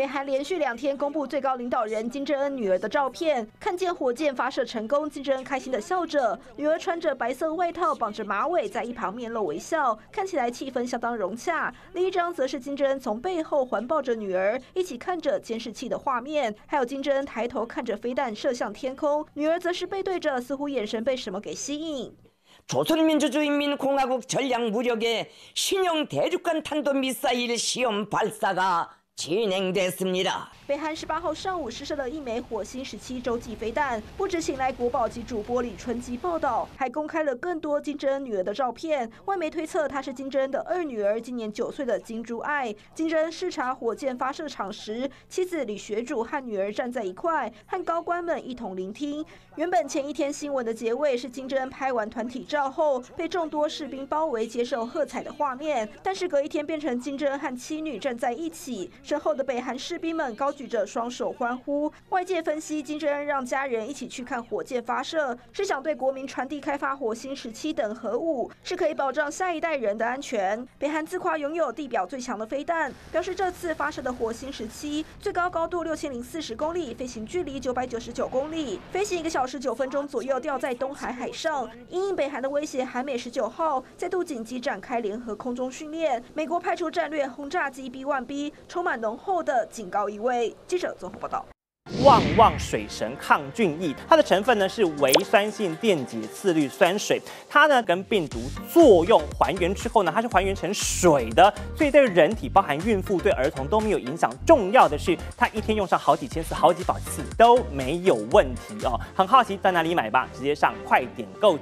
北韩连续两天公布最高领导人金正恩女儿的照片，看见火箭发射成功，金正恩开心的笑着，女儿穿着白色外套，绑着马尾，在一旁面露微笑，看起来气氛相当融洽。另一张则是金正恩从背后环抱着女儿，一起看着监视器的画面，还有金正恩抬头看着飞弹射向天空，女儿则是背对着，似乎眼神被什么给吸引。 조선민주주의인민공화국 전략무력의 신형 대륙간 탄도미사일 시험 발사가 진행됐습니다. 北韩十八号上午试射了一枚火星十七洲际飞弹，不止请来国宝级主播李春基报道，还公开了更多金正恩女儿的照片。外媒推测她是金正恩的二女儿，今年九岁的金珠爱。金正恩视察火箭发射场时，妻子李学主和女儿站在一块，和高官们一同聆听。原本前一天新闻的结尾是金正恩拍完团体照后，被众多士兵包围接受喝彩的画面，但是隔一天变成金正恩和妻女站在一起，身后的北韩士兵们高举着双手欢呼。外界分析，金正恩让家人一起去看火箭发射，是想对国民传递开发火星十七等核武，是可以保障下一代人的安全。北韩自夸拥有地表最强的飞弹，表示这次发射的火星十七最高高度六千零四十公里，飞行距离九百九十九公里，飞行一个小时九分钟左右，掉在东海海上。因应北韩的威胁，韩美十九号再度紧急展开联合空中训练，美国派出战略轰炸机 B-1B，充满浓厚的警告意味。记者综合报道。旺旺水神抗菌液，它的成分呢是微酸性电解次氯酸水，它呢跟病毒作用还原之后呢，它是还原成水的，所以对人体，包含孕妇、对儿童都没有影响。重要的是，它一天用上好几千次、好几百次都没有问题哦。很好奇在哪里买吧？直接上快点购。